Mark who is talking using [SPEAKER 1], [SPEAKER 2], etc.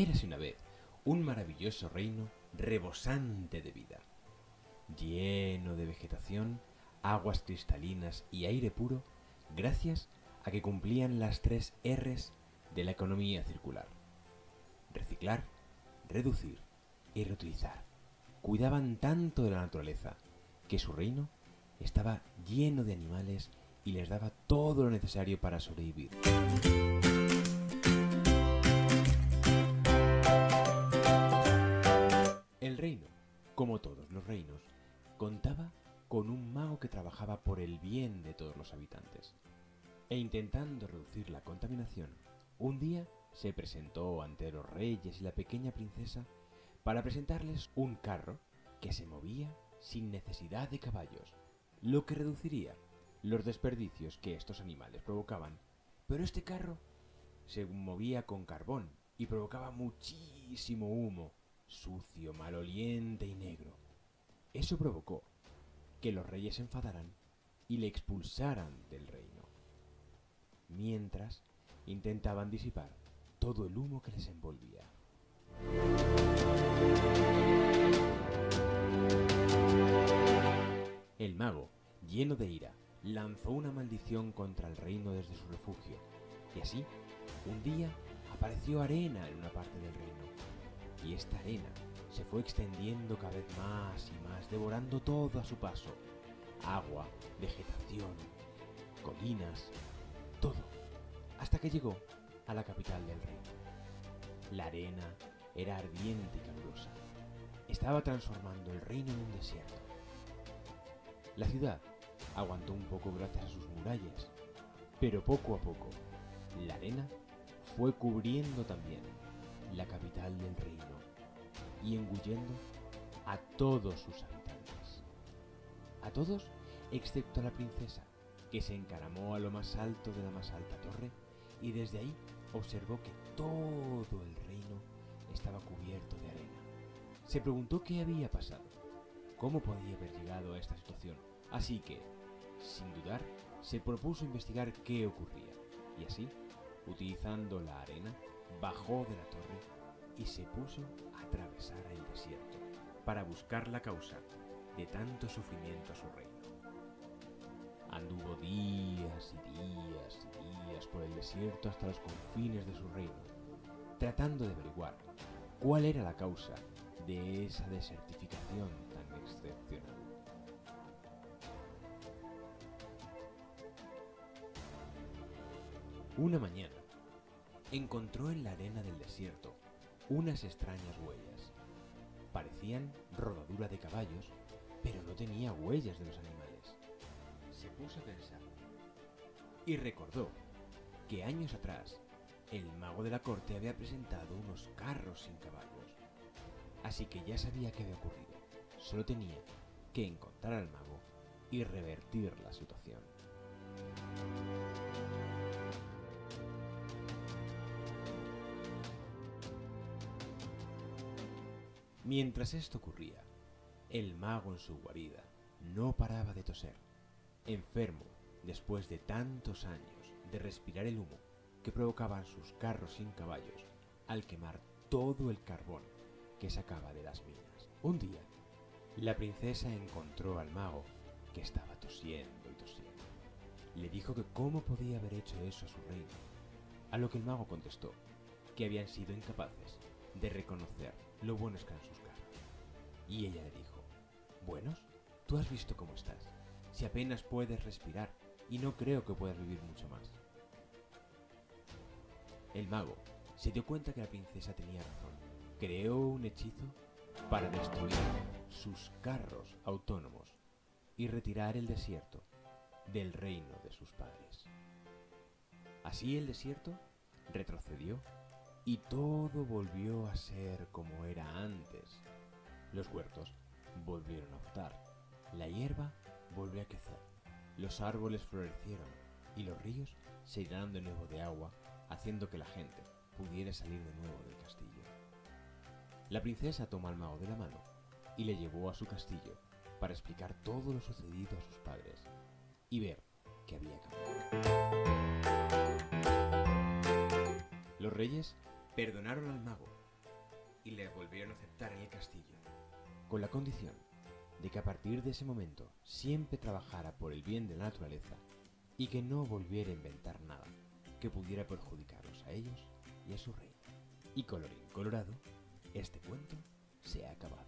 [SPEAKER 1] Érase una vez un maravilloso reino rebosante de vida, lleno de vegetación, aguas cristalinas y aire puro, gracias a que cumplían las tres R's de la economía circular. Reciclar, reducir y reutilizar. Cuidaban tanto de la naturaleza que su reino estaba lleno de animales y les daba todo lo necesario para sobrevivir. Como todos los reinos, contaba con un mago que trabajaba por el bien de todos los habitantes. E intentando reducir la contaminación, un día se presentó ante los reyes y la pequeña princesa para presentarles un carro que se movía sin necesidad de caballos, lo que reduciría los desperdicios que estos animales provocaban. Pero este carro se movía con carbón y provocaba muchísimo humo, sucio, maloliente y negro. Eso provocó que los reyes se enfadaran y le expulsaran del reino, mientras intentaban disipar todo el humo que les envolvía. El mago, lleno de ira, lanzó una maldición contra el reino desde su refugio, y así, un día, apareció arena en una parte del reino, y esta arena se fue extendiendo cada vez más y más, devorando todo a su paso. Agua, vegetación, colinas, todo, hasta que llegó a la capital del reino. La arena era ardiente y calurosa. Estaba transformando el reino en un desierto. La ciudad aguantó un poco gracias a sus murallas, pero poco a poco la arena fue cubriendo también la capital del reino y engullendo a todos sus habitantes. A todos excepto a la princesa, que se encaramó a lo más alto de la más alta torre y desde ahí observó que todo el reino estaba cubierto de arena. Se preguntó qué había pasado, cómo podía haber llegado a esta situación, así que, sin dudar, se propuso investigar qué ocurría, y así, utilizando la arena, bajó de la torre y se puso a atravesar el desierto para buscar la causa de tanto sufrimiento a su reino. Anduvo días y días y días por el desierto hasta los confines de su reino, tratando de averiguar cuál era la causa de esa desertificación tan excepcional. Una mañana, encontró en la arena del desierto unas extrañas huellas. Parecían rodadura de caballos, pero no tenía huellas de los animales. Se puso a pensar y recordó que años atrás el mago de la corte había presentado unos carros sin caballos. Así que ya sabía qué había ocurrido. Solo tenía que encontrar al mago y revertir la situación. Mientras esto ocurría, el mago en su guarida no paraba de toser, enfermo después de tantos años de respirar el humo que provocaban sus carros sin caballos al quemar todo el carbón que sacaba de las minas. Un día, la princesa encontró al mago que estaba tosiendo y tosiendo. Le dijo que cómo podía haber hecho eso a su reino, a lo que el mago contestó que habían sido incapaces de reconocer lo buenos que sus carros. Y ella le dijo, ¿buenos? Tú has visto cómo estás, si apenas puedes respirar y no creo que puedas vivir mucho más. El mago se dio cuenta que la princesa tenía razón. Creó un hechizo para destruir sus carros autónomos y retirar el desierto del reino de sus padres. Así el desierto retrocedió y todo volvió a ser como era antes. Los huertos volvieron a brotar, la hierba volvió a crecer, los árboles florecieron y los ríos se llenaron de nuevo de agua, haciendo que la gente pudiera salir de nuevo del castillo. La princesa tomó al mago de la mano y le llevó a su castillo para explicar todo lo sucedido a sus padres y ver qué había cambiado. Los reyes perdonaron al mago y le volvieron a aceptar en el castillo, con la condición de que a partir de ese momento siempre trabajara por el bien de la naturaleza y que no volviera a inventar nada que pudiera perjudicarlos a ellos y a su reino. Y colorín colorado, este cuento se ha acabado.